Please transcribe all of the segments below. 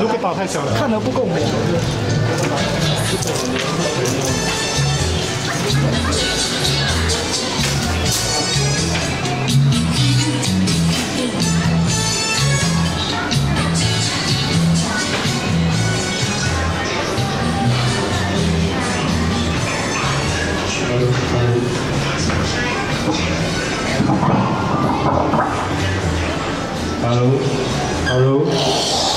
如果如果打太小了，看得不够美。Halo, halo.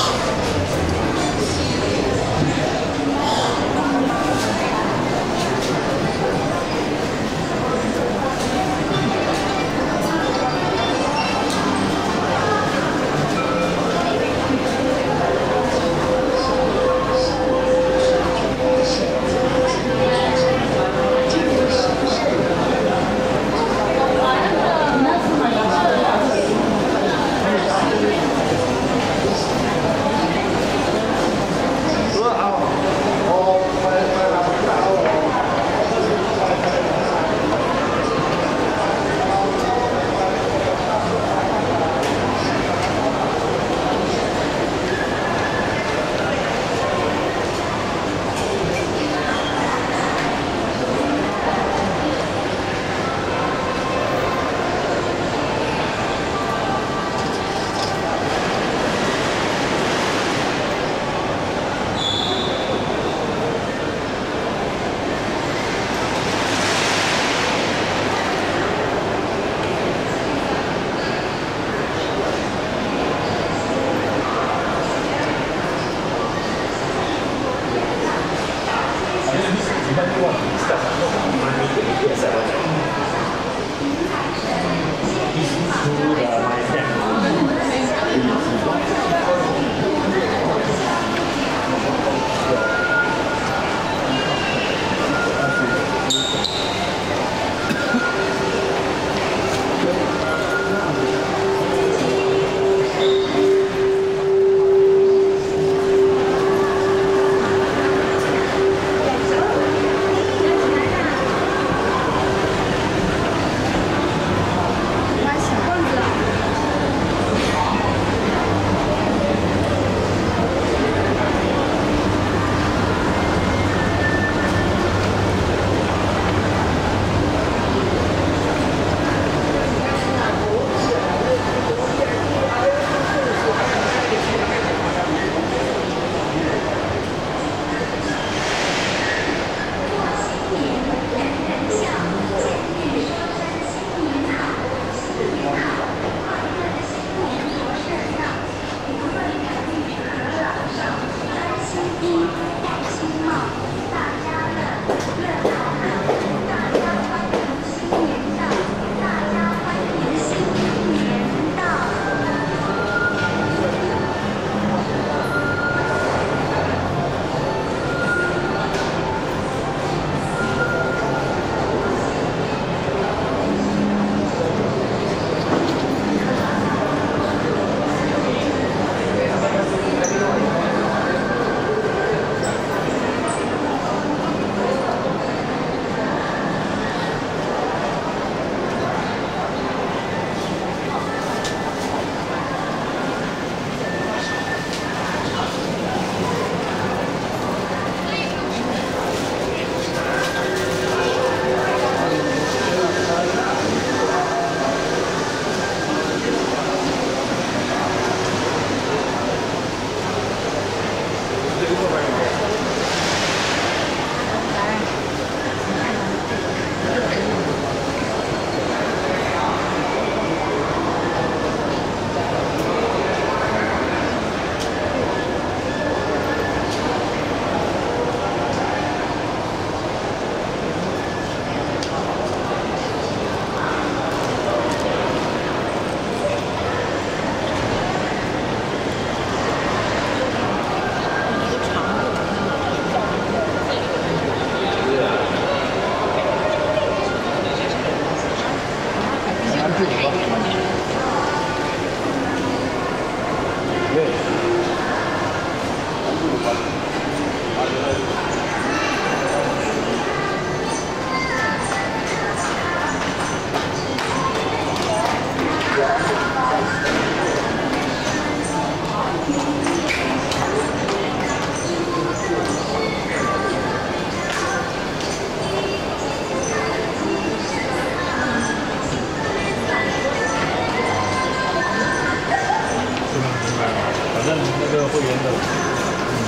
Thank.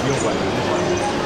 不用管不用管